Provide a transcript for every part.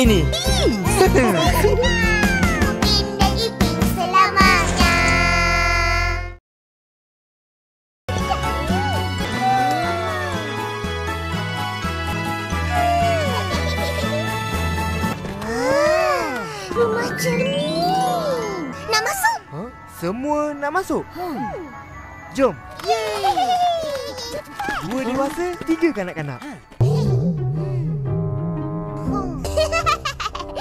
ini. Upin dan Ipin selamanya. Ah, Rumah cermin. Nak masuk? Huh? Semua nak masuk? Jom. Dua dewasa, tiga kanak-kanak.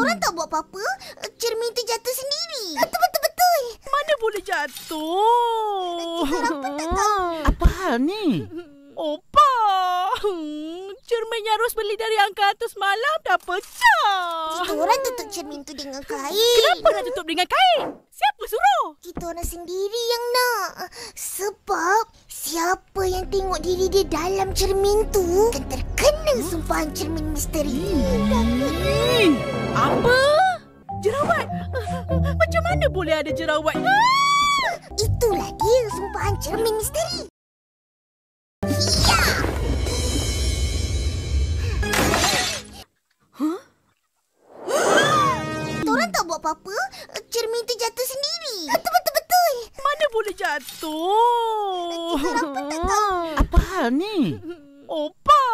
Orang tak buat apa-apa. Cermin tu jatuh sendiri. Betul, betul, betul. Mana boleh jatuh? Apa hal ni? Opa! Hmm, cermin yang Ros beli dari angka atas malam dah pecah. Kita orang tutup cermin tu dengan kain. Kenapa nak tutup dengan kain? Siapa suruh? Kita orang sendiri yang nak. Sebab siapa yang tengok diri dia dalam cermin tu akan terkena sumpahan cermin misteri. Hmm, apa? Jerawat? Macam mana boleh ada jerawat? Itulah dia sumpahan cermin misteri. Orang tak buat apa-apa. Cermin tu jatuh sendiri. Betul, betul, betul. Mana boleh jatuh? Kita pun tak tahu. Apa hal ni? Opa!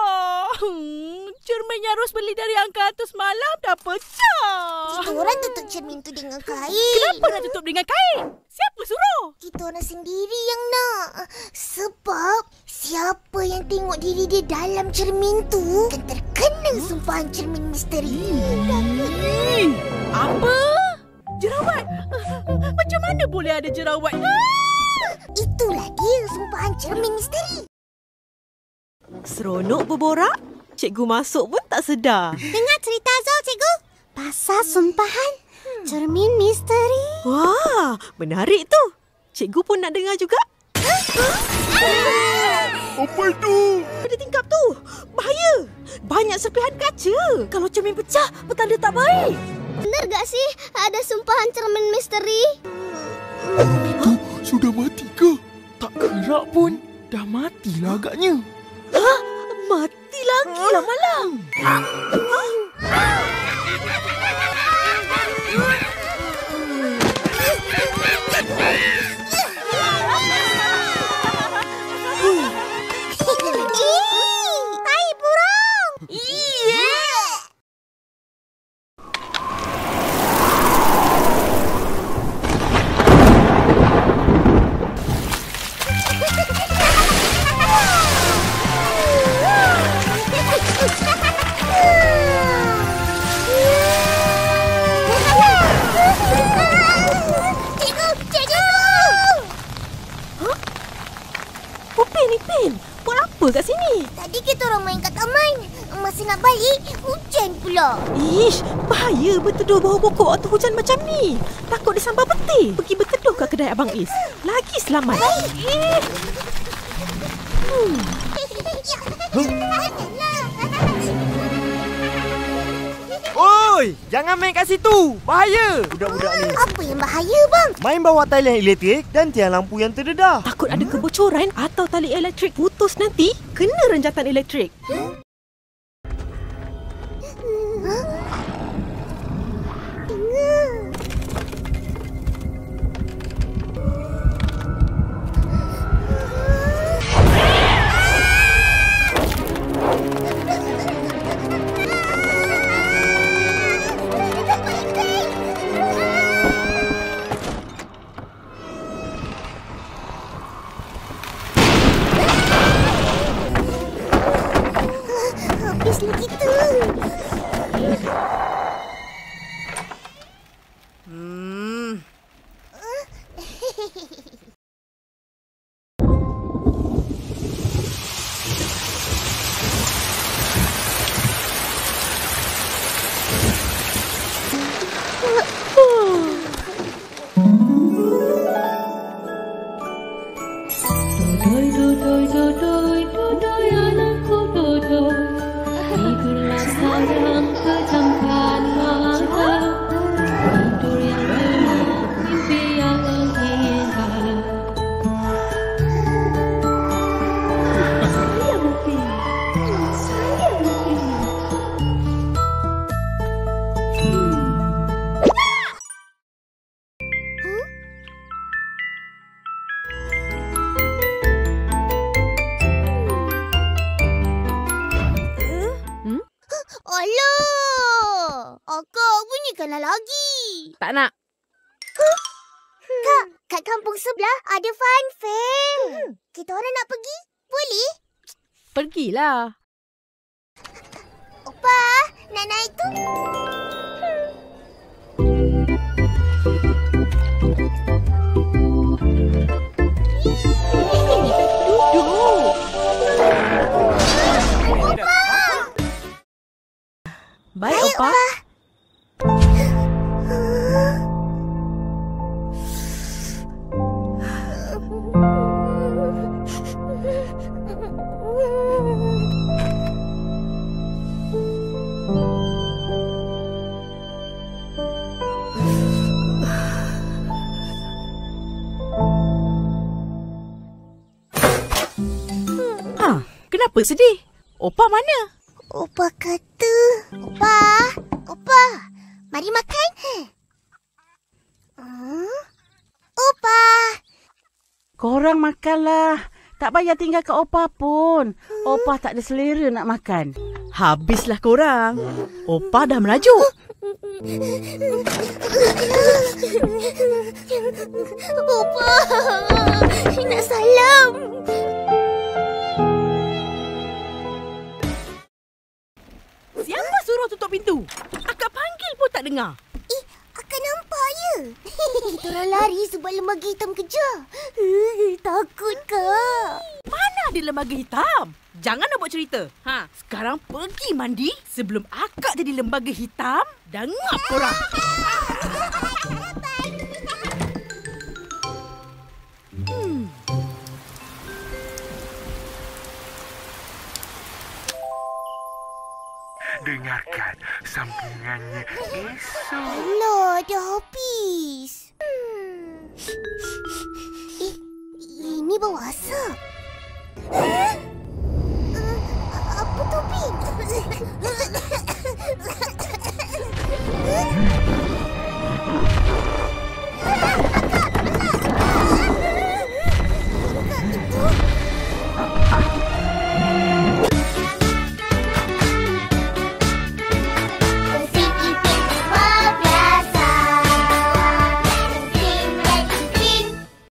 Hmm, cermin yang Ros beli dari angka atas malam dah pecah. Kita orang tutup cermin tu dengan kain. Kenapa nak tutup dengan kain? Siapa suruh? Kita orang sendiri yang nak. Sebab siapa yang tengok diri dia dalam cermin tu akan terkena sumpahan cermin misteri. Hmm, apa? Jerawat? Macam mana boleh ada jerawat? Itulah dia sumpahan cermin misteri. Seronok berborak. Cikgu masuk pun tak sedar. Dengar cerita Zul, cikgu. Pasal sumpahan cermin misteri. Wah, menarik tu. Cikgu pun nak dengar juga. Apa itu? Pada tingkap tu. Bahaya. Banyak serpihan kaca. Kalau cermin pecah, petanda tak baik. Benar gak sih ada sumpahan cermin misteri? Sudah mati ke? Tak gerak pun. Dah matilah agaknya. Mati lagi lah malang. Yeah. Upin, Ipin. Buat apa kat sini? Tadi kita orang main kat taman. Masa nak balik, hujan pula. Ish, bahaya berteduh bawah pokok waktu hujan macam ni. Takut disambar petir. Pergi berteduh kat kedai Abang Is. Lagi selamat. Eh, Oi, jangan main kat situ. Bahaya. Budak-budak ni. Apa yang bahaya, bang? Main bawa talian elektrik dan tiang lampu yang terdedah. takut ada kebocoran atau tali elektrik putus nanti, kena renjatan elektrik. Alah! Akak bunyikanlah lagi. Tak nak. Huh? Kak, kat kampung sebelah ada fun fair. Hmm. Kita orang nak pergi? Boleh? Pergilah. Opa, nak naik tu? Hmm. Ha, kenapa sedih? Opa mana? Opa kata... Opa, Opa, mari makan. Hmm? Opa, Korang makanlah. Tak payah tinggal kat Opa pun. Opa tak ada selera nak makan. Habislah korang. Opa dah merajuk. Opa, dengar. Eh, akan nampak ya? Kita orang lari sebab lembaga hitam kejar. Takut, Kak. Mana ada lembaga hitam? Jangan nak buat cerita. Ha, sekarang pergi mandi sebelum akak jadi lembaga hitam dan ngap korang. sambungannya besok. No, the hobbies. Hmm. Eh, ini bau asap. Huh? Uh, apa tu, Pink?